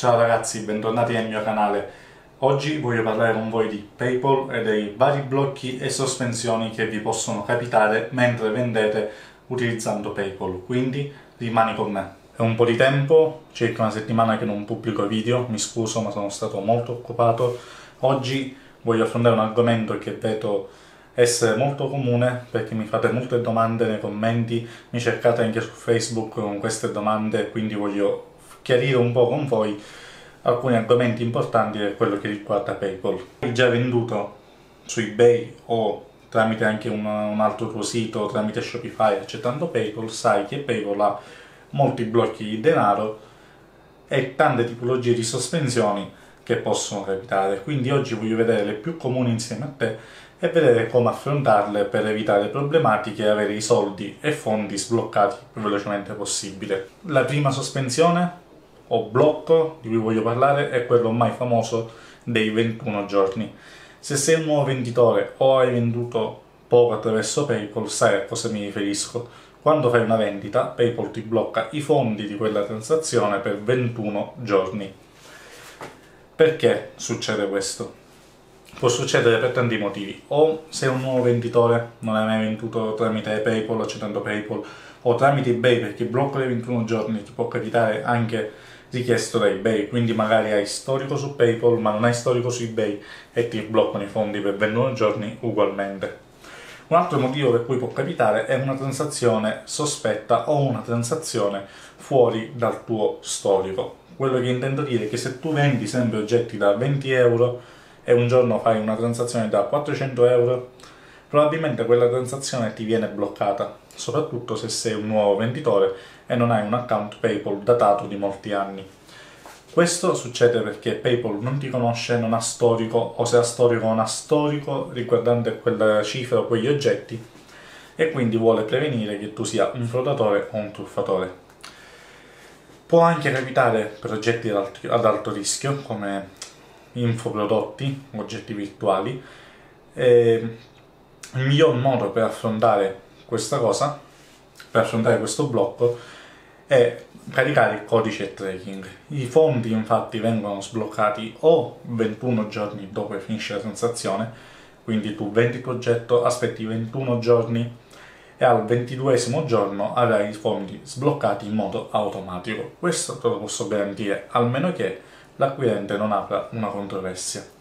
Ciao ragazzi, bentornati nel mio canale. Oggi voglio parlare con voi di PayPal e dei vari blocchi e sospensioni che vi possono capitare mentre vendete utilizzando PayPal, quindi rimani con me. È un po' di tempo, circa una settimana che non pubblico video, mi scuso ma sono stato molto occupato. Oggi voglio affrontare un argomento che vedo essere molto comune perché mi fate molte domande nei commenti, mi cercate anche su Facebook con queste domande, quindi voglio chiarire un po' con voi alcuni argomenti importanti per quello che riguarda PayPal. Hai già venduto su eBay o tramite anche un, un altro tuo sito, tramite Shopify accettando PayPal, sai che PayPal ha molti blocchi di denaro e tante tipologie di sospensioni che possono capitare. Quindi oggi voglio vedere le più comuni insieme a te e vedere come affrontarle per evitare problematiche e avere i soldi e fondi sbloccati il più velocemente possibile. La prima sospensione o blocco di cui voglio parlare è quello ormai famoso dei 21 giorni. Se sei un nuovo venditore o hai venduto poco attraverso PayPal, sai a cosa mi riferisco. Quando fai una vendita, PayPal ti blocca i fondi di quella transazione per 21 giorni. Perché succede questo? Può succedere per tanti motivi. O sei un nuovo venditore, non hai mai venduto tramite PayPal, accettando PayPal, o tramite eBay, perché blocco dei 21 giorni ti può capitare anche richiesto da eBay, quindi magari hai storico su PayPal ma non hai storico su eBay e ti bloccano i fondi per 21 giorni ugualmente. Un altro motivo per cui può capitare è una transazione sospetta o una transazione fuori dal tuo storico. Quello che intendo dire è che se tu vendi sempre oggetti da 20 euro e un giorno fai una transazione da 400 euro, probabilmente quella transazione ti viene bloccata, soprattutto se sei un nuovo venditore e non hai un account PayPal datato di molti anni. Questo succede perché PayPal non ti conosce, non ha storico, o se ha storico non ha storico riguardante quella cifra o quegli oggetti, e quindi vuole prevenire che tu sia un fraudatore o un truffatore. Può anche capitare per oggetti ad alto rischio, come infoprodotti, oggetti virtuali, e il miglior modo per affrontare questa cosa, per affrontare questo blocco, è caricare il codice tracking. I fondi infatti vengono sbloccati o 21 giorni dopo che finisce la transazione, quindi tu vendi il progetto, aspetti 21 giorni e al 22 giorno avrai i fondi sbloccati in modo automatico. Questo te lo posso garantire, almeno che l'acquirente non apra una controversia.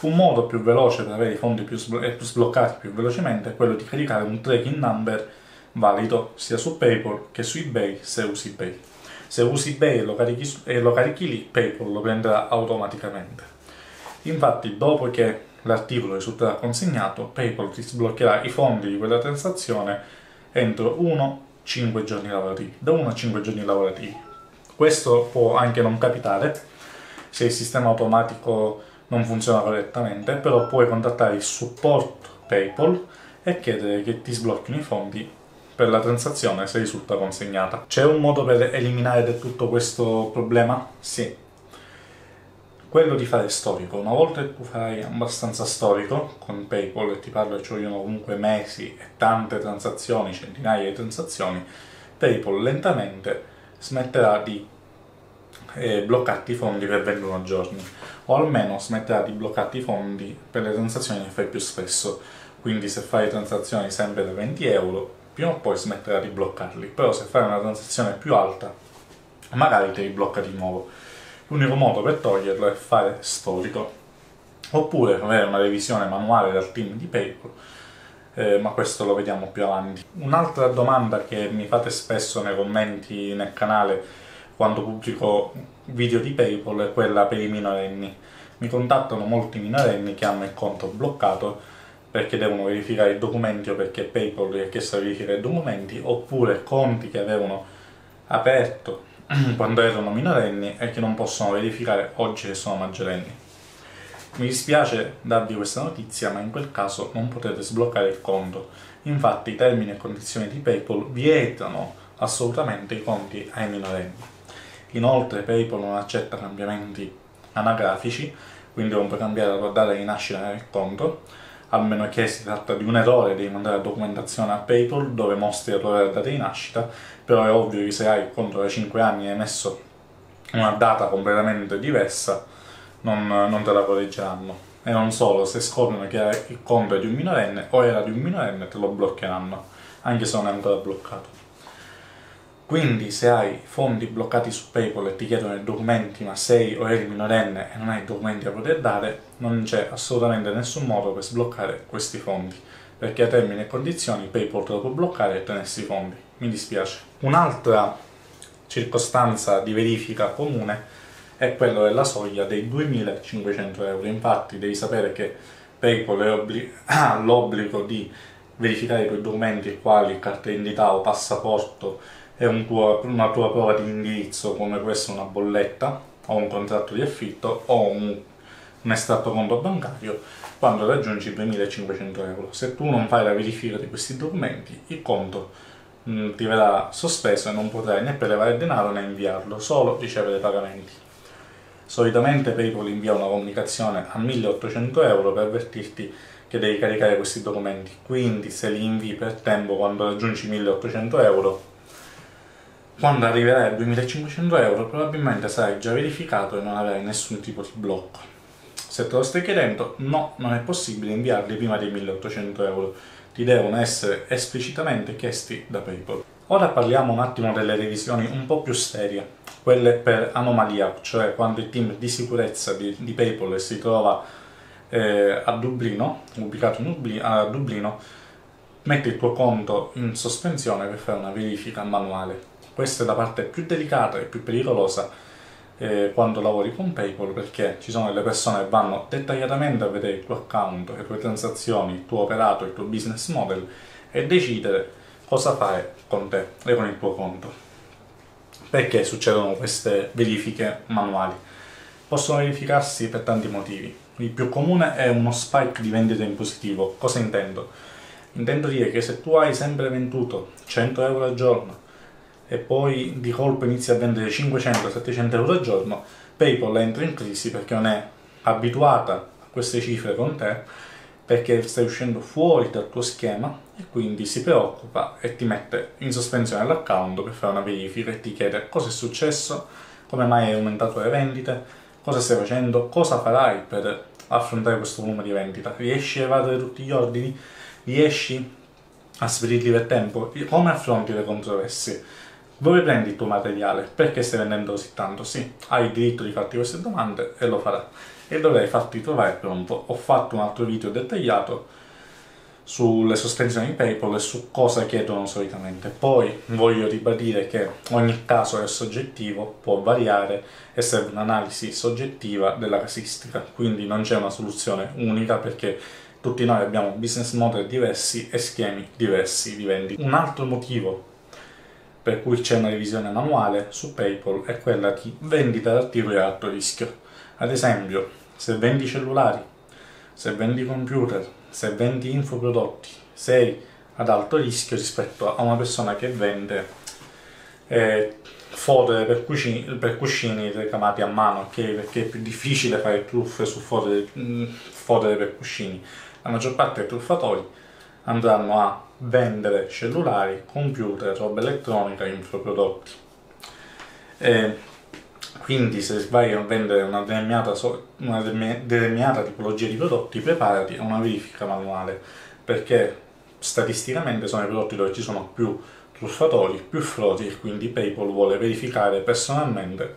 Un modo più veloce per avere i fondi più, sbloccati più velocemente è quello di caricare un tracking number valido sia su PayPal che su eBay se usi eBay. Se usi eBay e lo carichi, e lo carichi lì, PayPal lo prenderà automaticamente. Infatti, dopo che l'articolo risulterà consegnato, PayPal ti sbloccherà i fondi di quella transazione entro 1-5 giorni lavorativi, da 1 a 5 giorni lavorativi. Questo può anche non capitare se il sistema automatico non funziona correttamente, però puoi contattare il supporto PayPal e chiedere che ti sblocchino i fondi per la transazione se risulta consegnata. C'è un modo per eliminare del tutto questo problema? Sì. Quello di fare storico. Una volta che tu fai abbastanza storico con PayPal e ti parlo ci vogliono comunque mesi e tante transazioni, centinaia di transazioni, PayPal lentamente smetterà di eh, bloccarti i fondi per 21 giorni o almeno smetterà di bloccarti i fondi per le transazioni che fai più spesso. Quindi se fai transazioni sempre da 20 euro prima o poi smetterà di bloccarli. Però se fai una transazione più alta magari ti riblocca di nuovo. L'unico modo per toglierlo è fare storico. Oppure avere una revisione manuale dal team di PayPal eh, ma questo lo vediamo più avanti. Un'altra domanda che mi fate spesso nei commenti nel canale quando pubblico video di PayPal è quella per i minorenni. Mi contattano molti minorenni che hanno il conto bloccato perché devono verificare i documenti o perché PayPal gli ha chiesto di verificare i documenti, oppure conti che avevano aperto quando erano minorenni e che non possono verificare oggi che sono maggiorenni. Mi dispiace darvi questa notizia, ma in quel caso non potete sbloccare il conto. Infatti i termini e condizioni di PayPal vietano assolutamente i conti ai minorenni. Inoltre PayPal non accetta cambiamenti anagrafici, quindi non puoi cambiare la data di nascita nel conto, a meno che si tratta di un errore devi mandare la documentazione a PayPal dove mostri la tua data di nascita, però è ovvio che se hai il conto da 5 anni e hai messo una data completamente diversa non, non te la correggeranno. E non solo, se scoprono che il conto è di un minorenne o era di un minorenne te lo bloccheranno, anche se non è ancora bloccato. Quindi se hai fondi bloccati su PayPal e ti chiedono i documenti ma sei o eri minorenne e non hai documenti da poter dare, non c'è assolutamente nessun modo per sbloccare questi fondi, perché a termini e condizioni PayPal te lo può bloccare e tenersi i fondi. Mi dispiace. Un'altra circostanza di verifica comune è quella della soglia dei 2500 euro. Infatti devi sapere che PayPal ha l'obbligo di verificare i tuoi documenti quali carta d'identità o passaporto è un tuo, una tua prova di indirizzo come può essere una bolletta o un contratto di affitto o un, un estratto conto bancario quando raggiungi i 2500 euro. Se tu non fai la verifica di questi documenti, il conto mh, mm, ti verrà sospeso e non potrai né prelevare denaro né inviarlo, solo ricevere pagamenti. Solitamente PayPal invia una comunicazione a 1800 euro per avvertirti che devi caricare questi documenti, quindi se li invii per tempo quando raggiungi 1800 euro quando arriverai a 2500 euro probabilmente sarai già verificato e non avrai nessun tipo di blocco. Se te lo stai chiedendo, no, non è possibile inviarli prima dei 1800 euro, ti devono essere esplicitamente chiesti da PayPal. Ora parliamo un attimo delle revisioni un po' più serie, quelle per anomalia, cioè quando il team di sicurezza di, di PayPal si trova eh, a Dublino, ubicato Dublino, a Dublino, mette il tuo conto in sospensione per fare una verifica manuale. Questa è la parte più delicata e più pericolosa eh, quando lavori con PayPal perché ci sono delle persone che vanno dettagliatamente a vedere il tuo account, le tue transazioni, il tuo operato, il tuo business model e decidere cosa fare con te e con il tuo conto. Perché succedono queste verifiche manuali? Possono verificarsi per tanti motivi. Il più comune è uno spike di vendita in positivo. Cosa intendo? Intendo dire che se tu hai sempre venduto 100 euro al giorno e poi di colpo inizia a vendere 500-700 euro al giorno, PayPal entra in crisi perché non è abituata a queste cifre con te, perché stai uscendo fuori dal tuo schema e quindi si preoccupa e ti mette in sospensione l'account per fare una verifica e ti chiede cosa è successo, come mai hai aumentato le vendite, cosa stai facendo, cosa farai per affrontare questo volume di vendita, riesci a evadere tutti gli ordini, riesci a spedirli per tempo, come affronti le controversie dove prendi il tuo materiale? Perché stai vendendo così tanto? Sì, hai il diritto di farti queste domande e lo farà. E dovrai farti trovare pronto. Ho fatto un altro video dettagliato sulle sospensioni PayPal e su cosa chiedono solitamente. Poi voglio ribadire che ogni caso è soggettivo, può variare e serve un'analisi soggettiva della casistica, quindi non c'è una soluzione unica perché tutti noi abbiamo business model diversi e schemi diversi di vendita. Un altro motivo per cui c'è una revisione manuale su PayPal è quella di vendita ad attivo e alto rischio. Ad esempio, se vendi cellulari, se vendi computer, se vendi infoprodotti, sei ad alto rischio rispetto a una persona che vende eh, fodere per cuscini, per cuscini ricamati a mano, okay? perché è più difficile fare truffe su fodere, mm, fodere per cuscini. La maggior parte dei truffatori andranno a vendere cellulari, computer, roba elettronica infoprodotti. E quindi se vai a vendere una determinata, una determinata tipologia di prodotti, preparati a una verifica manuale, perché statisticamente sono i prodotti dove ci sono più truffatori, più frodi e quindi PayPal vuole verificare personalmente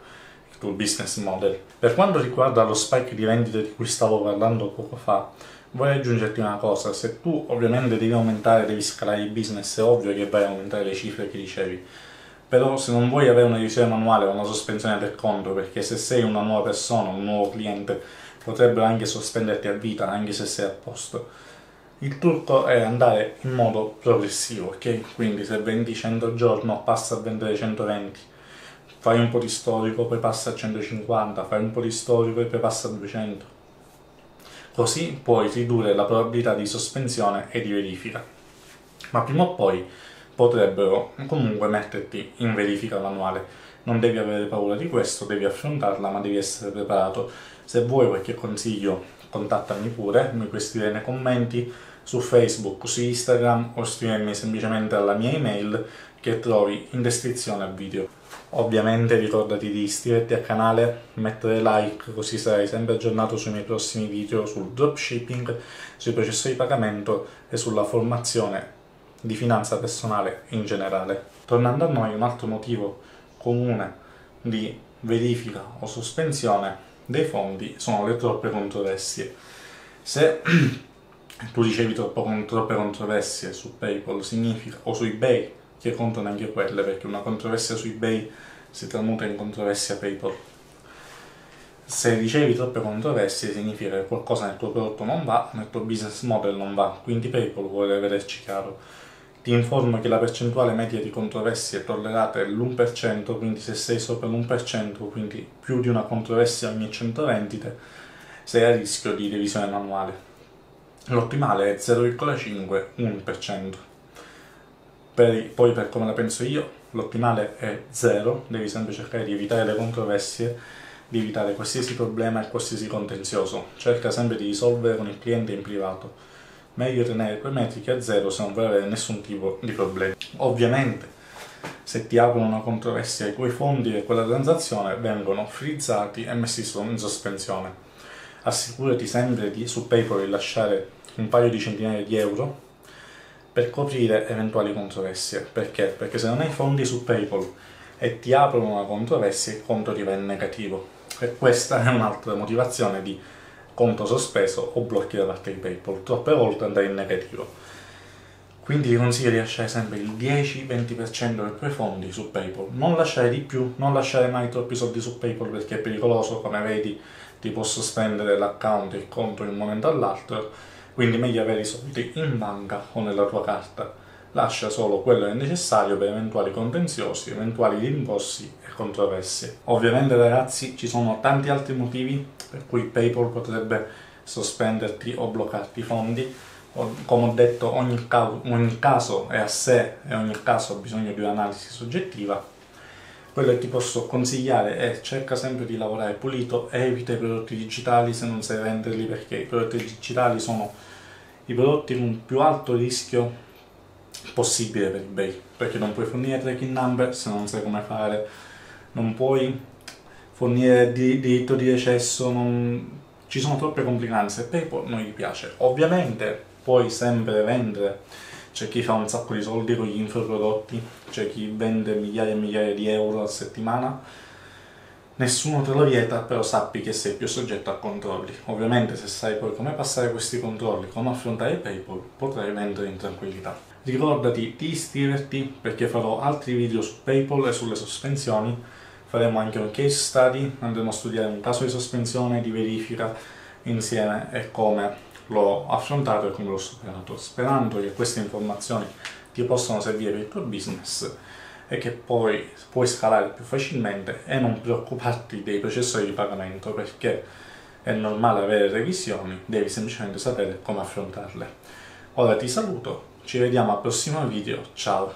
il tuo business model. Per quanto riguarda lo spike di vendite di cui stavo parlando poco fa, Vorrei aggiungerti una cosa, se tu ovviamente devi aumentare, devi scalare il business, è ovvio che vai a aumentare le cifre che ricevi, però se non vuoi avere una revisione manuale o una sospensione del conto, perché se sei una nuova persona, un nuovo cliente, potrebbero anche sospenderti a vita, anche se sei a posto. Il trucco è andare in modo progressivo, ok? Quindi se vendi 100 al giorno, passa a vendere 120, fai un po' di storico, poi passa a 150, fai un po' di storico e poi passa a 200 Così puoi ridurre la probabilità di sospensione e di verifica. Ma prima o poi potrebbero comunque metterti in verifica manuale. Non devi avere paura di questo, devi affrontarla, ma devi essere preparato. Se vuoi qualche consiglio, contattami pure, mi puoi scrivere nei commenti su Facebook, su Instagram o scrivermi semplicemente alla mia email che trovi in descrizione al video. Ovviamente ricordati di iscriverti al canale, mettere like così sarai sempre aggiornato sui miei prossimi video sul dropshipping, sui processi di pagamento e sulla formazione di finanza personale in generale. Tornando a noi, un altro motivo comune di verifica o sospensione dei fondi sono le troppe controversie. Se tu ricevi troppo, troppe controversie su PayPal significa, o su eBay, che contano anche quelle, perché una controversia su eBay si tramuta in controversia PayPal. Se ricevi troppe controversie significa che qualcosa nel tuo prodotto non va, nel tuo business model non va, quindi PayPal vuole vederci chiaro. Ti informo che la percentuale media di controversie tollerate è l'1%, quindi se sei sopra l'1%, quindi più di una controversia ogni 100 vendite, sei a rischio di revisione manuale. L'ottimale è 0,5-1%. Per, poi per come la penso io, l'ottimale è 0, devi sempre cercare di evitare le controversie, di evitare qualsiasi problema e qualsiasi contenzioso. Cerca sempre di risolvere con il cliente in privato meglio tenere quei metriche a zero se non vuoi avere nessun tipo di problemi. Ovviamente se ti aprono una controversia i tuoi fondi e quella transazione vengono frizzati e messi in sospensione. Assicurati sempre di, su PayPal di lasciare un paio di centinaia di euro per coprire eventuali controversie. Perché? Perché se non hai fondi su PayPal e ti aprono una controversia il conto in negativo. E questa è un'altra motivazione di conto sospeso o blocchi da parte di PayPal, troppe volte andare in negativo. Quindi ti consiglio di lasciare sempre il 10-20% dei tuoi fondi su PayPal, non lasciare di più, non lasciare mai troppi soldi su PayPal perché è pericoloso, come vedi ti può sospendere l'account e il conto in un momento all'altro, quindi meglio avere i soldi in banca o nella tua carta. Lascia solo quello che è necessario per eventuali contenziosi, eventuali rimborsi e controversie. Ovviamente ragazzi ci sono tanti altri motivi per cui PayPal potrebbe sospenderti o bloccarti i fondi. Come ho detto, ogni, ca ogni caso è a sé e ogni caso ha bisogno di un'analisi soggettiva. Quello che ti posso consigliare è cerca sempre di lavorare pulito, evita i prodotti digitali se non sai venderli perché i prodotti digitali sono i prodotti con più alto rischio possibile per eBay perché non puoi fornire tracking number se non sai come fare, non puoi fornire di, diritto di recesso, non... ci sono troppe complicanze, PayPal non gli piace. Ovviamente puoi sempre vendere, c'è chi fa un sacco di soldi con gli infoprodotti, c'è chi vende migliaia e migliaia di euro a settimana, nessuno te lo vieta, però sappi che sei più soggetto a controlli. Ovviamente se sai poi come passare questi controlli, come affrontare PayPal, potrai vendere in tranquillità. Ricordati di iscriverti perché farò altri video su PayPal e sulle sospensioni faremo anche un case study, andremo a studiare un caso di sospensione, di verifica insieme e come l'ho affrontato e come l'ho superato, sperando che queste informazioni ti possano servire per il tuo business e che poi puoi scalare più facilmente e non preoccuparti dei processori di pagamento perché è normale avere revisioni, devi semplicemente sapere come affrontarle. Ora ti saluto, ci vediamo al prossimo video, ciao!